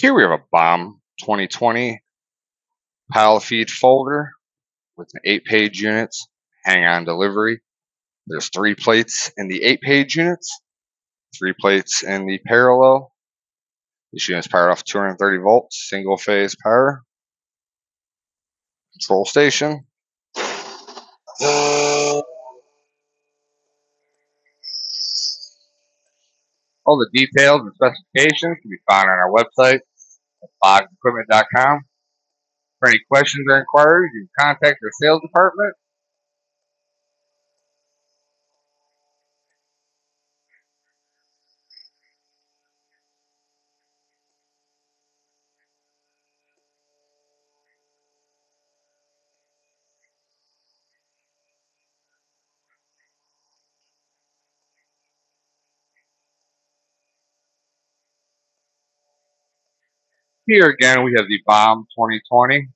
Here we have a Baum 2020 pile feed folder with an eight page units, hang on delivery. There's three plates in the eight page units, three plates in the parallel. This unit's powered off 230 volts, single phase power. Control station. All the details and specifications can be found on our website at boggsequipment.com. For any questions or inquiries, you can contact our sales department. Here again, we have the Baum 2020